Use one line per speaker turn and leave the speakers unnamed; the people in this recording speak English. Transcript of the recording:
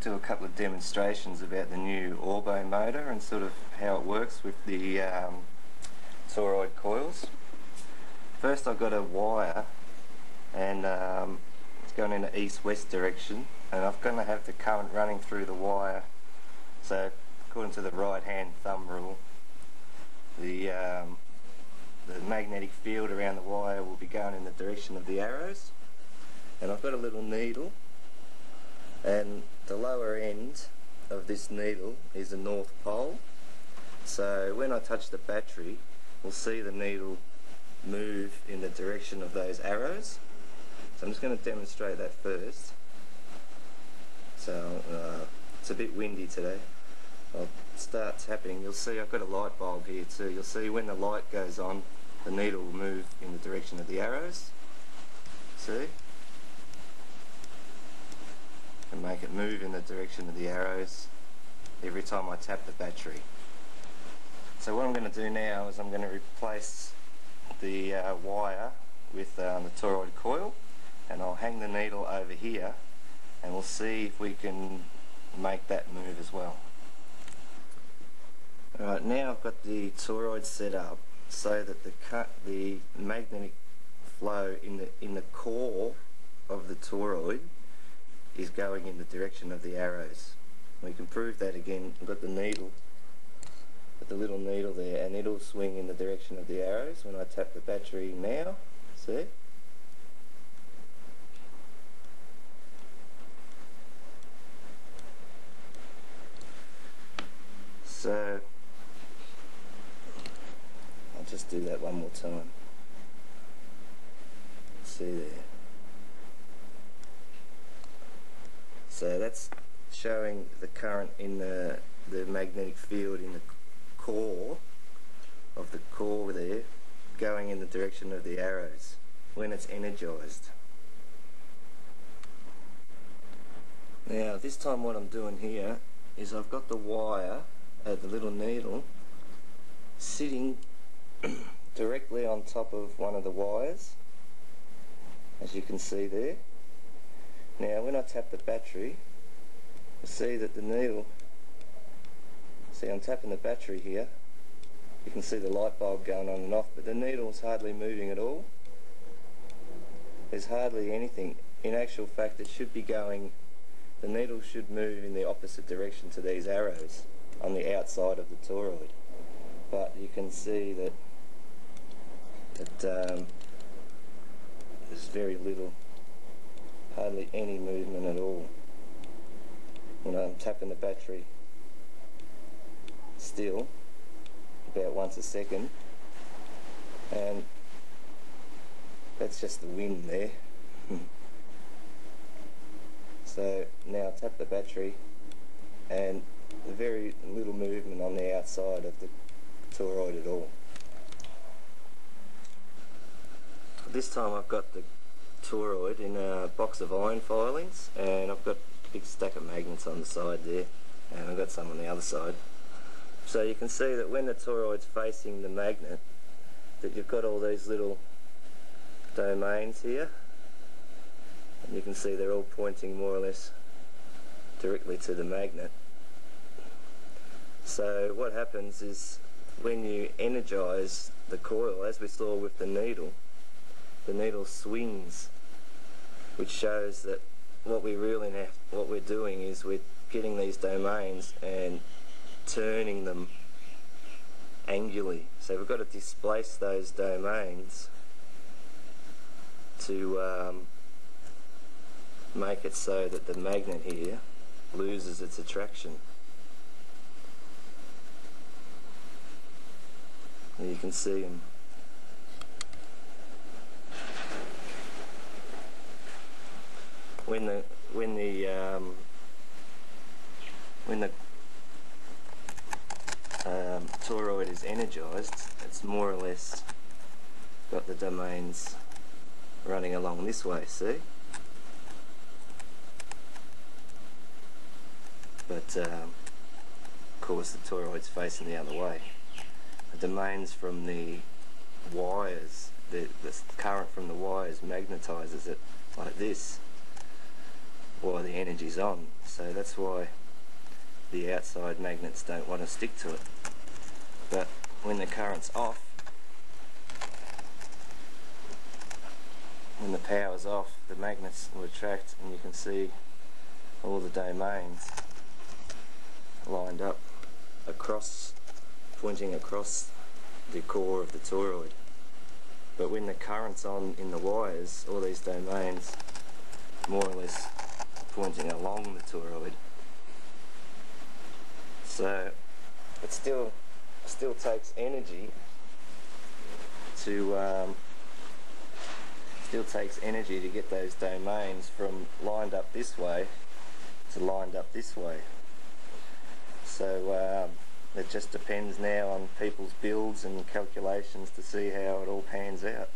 do a couple of demonstrations about the new Orbo motor and sort of how it works with the um, toroid coils. First I've got a wire and um, it's going in the east-west direction and I'm going to have the current running through the wire so according to the right hand thumb rule the, um, the magnetic field around the wire will be going in the direction of the arrows and I've got a little needle and the lower end of this needle is the north pole. So when I touch the battery we'll see the needle move in the direction of those arrows. So I'm just going to demonstrate that first. So uh, it's a bit windy today. I'll start tapping. You'll see I've got a light bulb here too. You'll see when the light goes on the needle will move in the direction of the arrows. See make it move in the direction of the arrows every time I tap the battery. So what I'm going to do now is I'm going to replace the uh, wire with um, the toroid coil and I'll hang the needle over here and we'll see if we can make that move as well. Alright now I've got the toroid set up so that the cut the magnetic flow in the in the core of the toroid is going in the direction of the arrows. We can prove that again. I've got the needle, got the little needle there, and it'll swing in the direction of the arrows when I tap the battery now. See? So, I'll just do that one more time. See there. So that's showing the current in the, the magnetic field in the core of the core there going in the direction of the arrows when it's energized. Now this time what I'm doing here is I've got the wire, uh, the little needle, sitting directly on top of one of the wires as you can see there now when I tap the battery, you see that the needle, see I'm tapping the battery here, you can see the light bulb going on and off, but the needle's hardly moving at all. There's hardly anything. In actual fact, it should be going, the needle should move in the opposite direction to these arrows on the outside of the toroid. But you can see that, that um, there's very little hardly any movement at all. You know, I'm tapping the battery still about once a second and that's just the wind there. so now tap the battery and very little movement on the outside of the toroid at all. This time I've got the toroid in a box of iron filings and I've got a big stack of magnets on the side there and I've got some on the other side. So you can see that when the toroid's facing the magnet that you've got all these little domains here and you can see they're all pointing more or less directly to the magnet. So what happens is when you energize the coil as we saw with the needle the needle swings, which shows that what we really have, what we're doing is we're getting these domains and turning them angularly. So we've got to displace those domains to um, make it so that the magnet here loses its attraction. And you can see them when the when the um, when the um, toroid is energized, it's more or less got the domains running along this way, see? But um, of course the toroid's facing the other way. The domains from the wires, the, the current from the wires magnetizes it like this while the energy's on. So that's why the outside magnets don't want to stick to it. But when the current's off, when the power's off, the magnets will attract and you can see all the domains lined up across, pointing across the core of the toroid. But when the current's on in the wires, all these domains more or less along the toroid. So it still still takes energy to um, still takes energy to get those domains from lined up this way to lined up this way. So um, it just depends now on people's builds and calculations to see how it all pans out.